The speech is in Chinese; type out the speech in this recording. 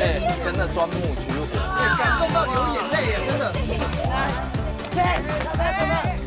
哎，真的钻木取火，感动到流眼泪啊！真的。来，准来，准备。